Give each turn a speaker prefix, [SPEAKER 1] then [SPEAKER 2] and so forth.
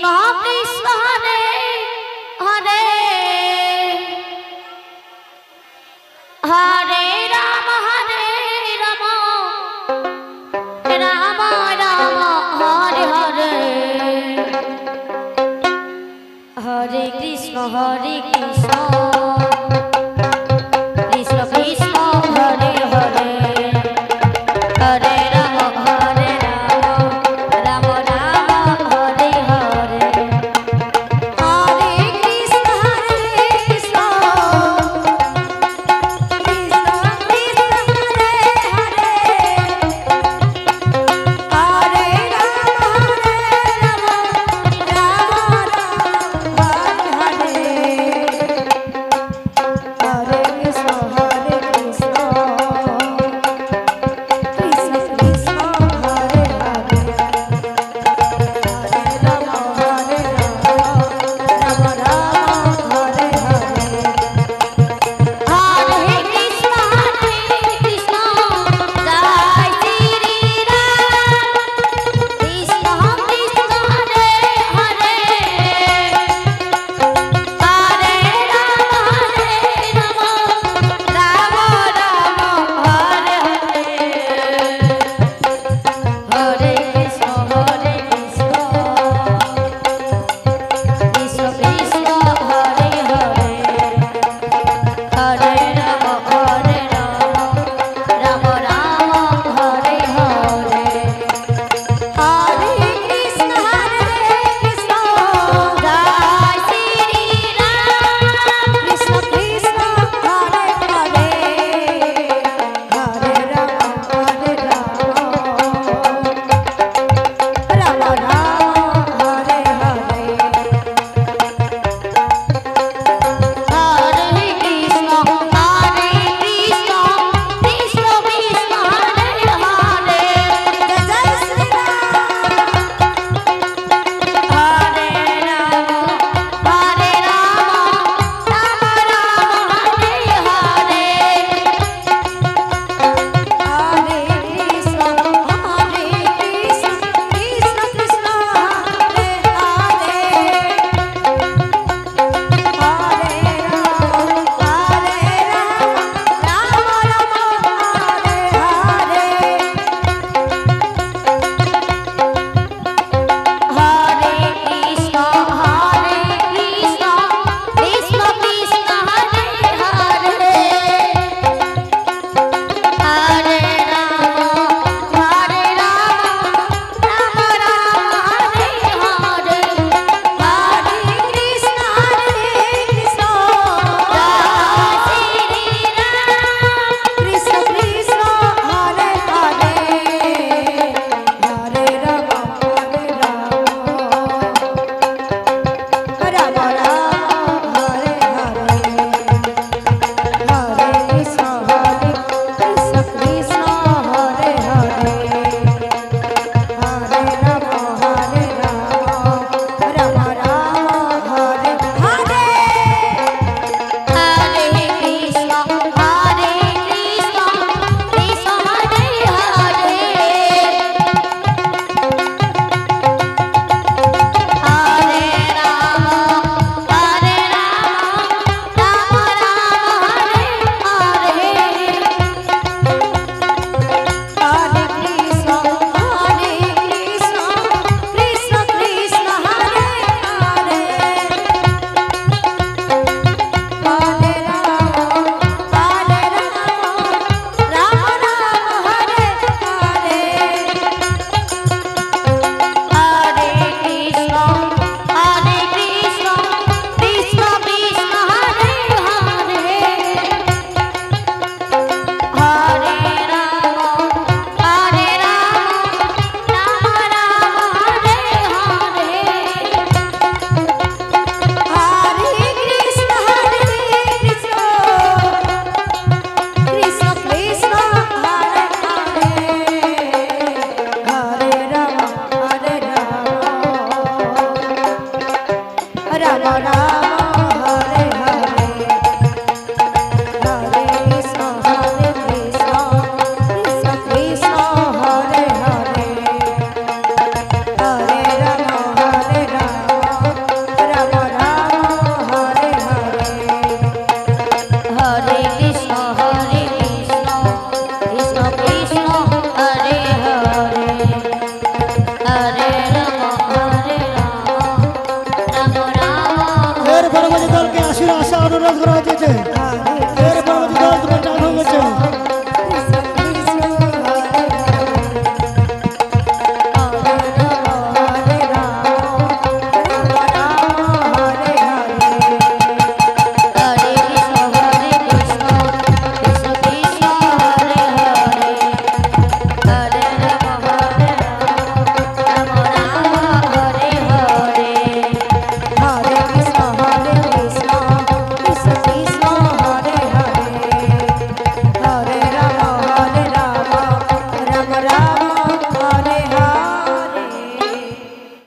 [SPEAKER 1] Krishna Krishna Hare Hare Hare Ram Hare Ram Ram Ram Hare Hare Hare Krishna Hare Krishna